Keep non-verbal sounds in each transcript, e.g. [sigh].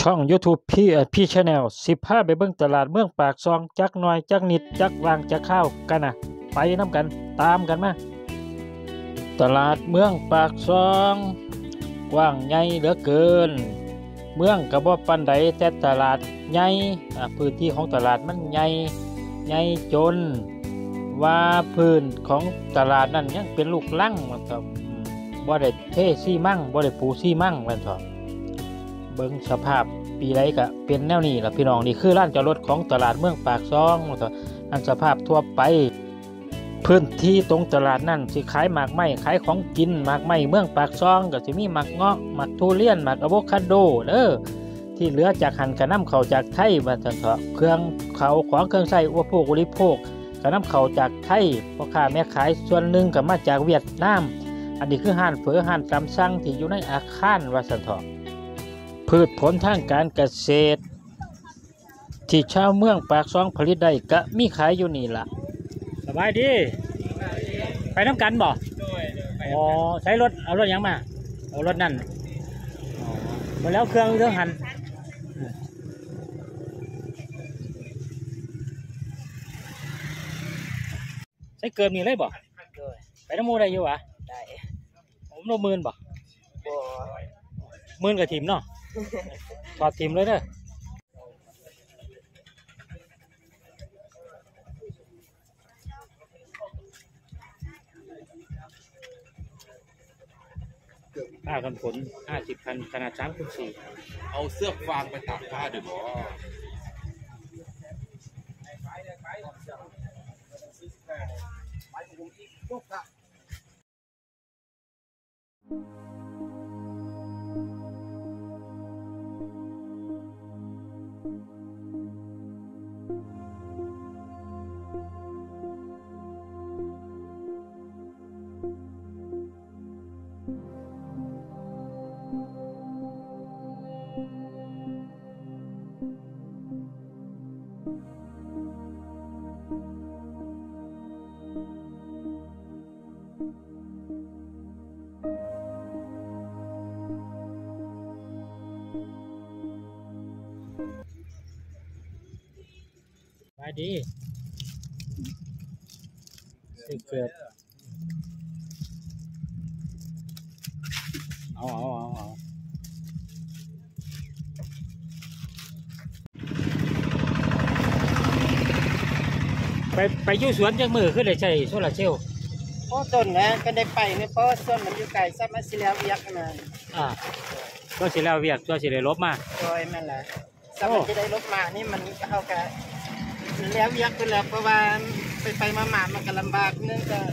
ช่อง YouTube พี่พี่ชาแนลสิบห้าไปเบิ่งตลาดเมืองปากซอง จักหน่อยจักนิด จักวางจักข้าวกันนะไปน้ำกันตามกันมา ตลาดเมืองปากซอง กว้างใหญ่เหลือเกิน เมืองกระบอกปันใดแต่ตลาดใหญ่พื้นที่ของตลาดมันใหญ่ใหญ่จน ว่าพื้นของตลาดนั้นยังเป็นลูกลังมันครับอืมบ่ได้เทซี่มั่งบ่ได้ปูซี่มั่งมันเถอะ เบิ่งสภาพปีไรก็เป็นแนวนี้ล่ะพี่น้องนี่คือร้านจอดรถของตลาดเมืองปากซองแล้วก็อันสภาพทั่วไป พื้นที่ตรงตลาดนั่นสิขายหมากไม้ขายของกินหมากไม้เมืองปากซองก็สิมีหมากเงาะหมากทุเรียนหมากอะโวคาโดเด้อที่เหลือจากหันกระน้ำเข้าจากไทยมาสันเถอะเครื่องเขาของเครื่องใช้อุปโภคบริโภคกระน้ำเข้าจากไทยพ่อค้าแม่ขายส่วนหนึ่งก็มาจากเวียดนาม อันนี้คือห้านเฝอห้านตำสั่งที่อยู่ในอาคารว่าซั่นเถอะ พืชผลทางการเกษตร ที่ชาวเมืองปากซองผลิตได้ก็มีขายอยู่นี่ล่ะสบายดี ไปน้ำกันบ่อ๋อใช้รถเอารถหยังมา เอารถนั่นอ๋อมาแล้วเครื่องเครื่องหันใช้เกินนี่เลยบ่โดยไปน้ำหมูได้อยู่วะได้ผมโนหมื่นบ่บ่หมื่นกับทีมเนาะ ถอดทีมเลยเด้อผ้ากันฝนห้าสิบพันขนาดสามคูณสี่เอาเสื้อฟางไปตากผ้าเดี๋ยวบอไป ดีสิเกือบเอาเอาเอาเอาไปไปอยู่สวนจังมือคือได้ใช้โซลาร์เซลล์เพราะต้นนะก็ได้ไปเนี่ยเพราะต้นมันอยู่ไกลซับมาสิแล้วเวียกมาอ่าตัวสิแล้วเวียกตัวสิได้ลบมาโดยนั่นแหละซับมันจะได้ลบมานี่มันเข้ากับ แล้วเวียกไปแล้วเพราะว่าไปไปมามามันก็ลำบากเนื่องจาก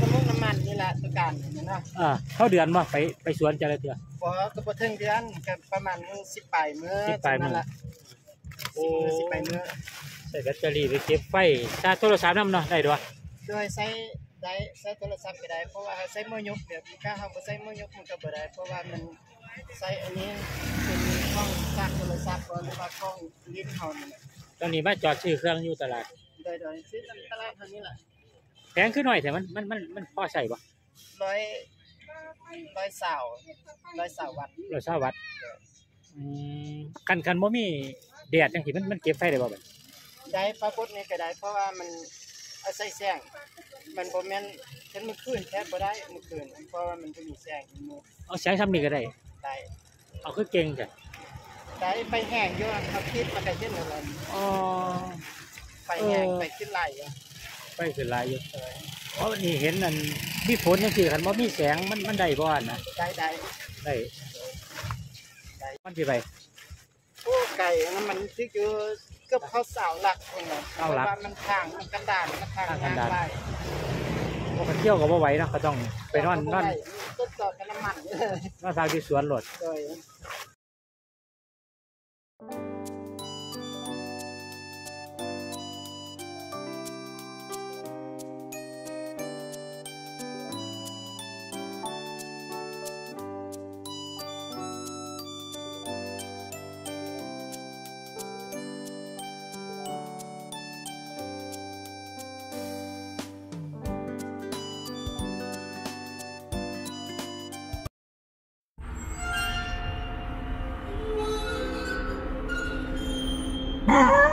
น้ำมันน้ำมันนี่แหละตัวการเนาะอ่าเข้าเดือนมาไปไปสวนจะได้เถื่อพอก็บ่ถึงเดือนก็ประมาณสิบปลายมื้อสิบปลายมื้อนั่นแหละโอ้สิบปลายมื้อใส่แบตเตอรี่ไปเก็บไฟชาร์จโทรศัพท์น้ำเนาะได้ด้วยโดยใช้ได้ใช้โทรศัพท์ก็ได้เพราะว่าใช้มือยกแบบถ้าเราบ่ใช้มือยกมันก็บ่ได้เพราะว่ามันใช้อันนี้เป็นห้องชาร์จโทรศัพท์หรือว่าห้องลิ้นเฮานี่แหละ ตอนนี้มาจอดซื้อเครื่องอยู่ตลาดโดยโดยซื้อตามตลาดเท่านี้แหละแพงขึ้นหน่อยแต่มันมันมันมันพอใส่ปะร้อยร้อยสาวร้อยสาววัตต์เราเช่าวัดอืมกันกันบ่มีแดดจังสิมันมันเก็บไฟได้บ่บัดได้ปรากฏนี่ก็ได้เพราะว่ามันอาศัยแสงมันบ่แม่นเช่นมื้อคืนแท้บ่ได้มื้อคืนเพราะว่ามันบ่มีแสงอยู่เอาใช้ซ้ำนี่ก็ได้ได้เอาคือเก่งจ้ะ ได้ไปแห้งอยู่เขาคิดมาได้เช่นนั้นอ๋อ ไปแห้งเออ ไปขึ้นไหลอะไฟขึ้นหลายอยู่เออเพราะนี่เห็นนั่นมีฝนจังซี่คันบ่มีแสงมันมันได้บ่อันนะได้ได้ได้มันสิไป โอ้ไก่นั่นมันซึกอยู่เกือบเข้าเสาหลักคนน่ะเสาหลักพระว่มันทางมันกันดานมันทางทางกันดานงไปบ่ไปเที่ยวก็บ่ไหวเนาะก็ต้องไปนอนนอนต้นต่อกันน้ำมันนอนทางที่สวนรถโดย Ah! [laughs]